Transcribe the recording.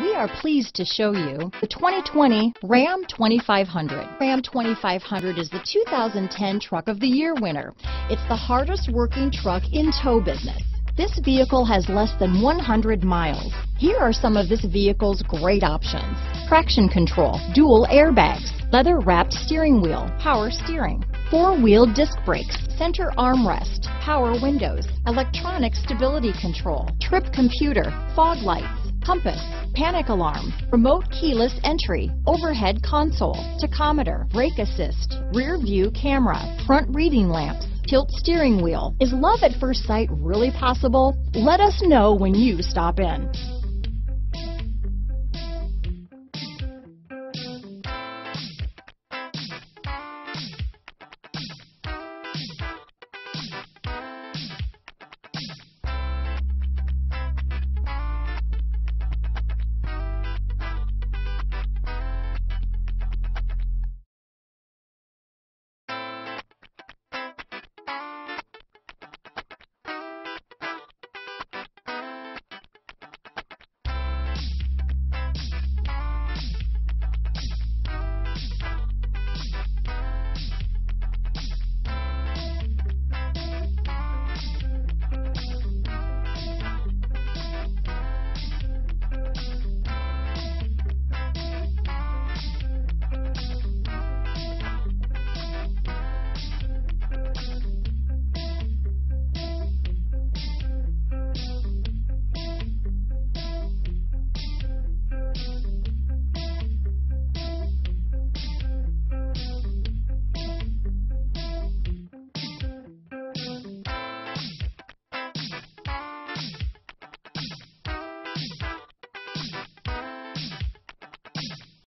We are pleased to show you the 2020 Ram 2500. Ram 2500 is the 2010 Truck of the Year winner. It's the hardest working truck in tow business. This vehicle has less than 100 miles. Here are some of this vehicle's great options. Traction control, dual airbags, leather wrapped steering wheel, power steering, four-wheel disc brakes, center armrest, power windows, electronic stability control, trip computer, fog lights, compass, panic alarm, remote keyless entry, overhead console, tachometer, brake assist, rear view camera, front reading lamps, tilt steering wheel. Is love at first sight really possible? Let us know when you stop in.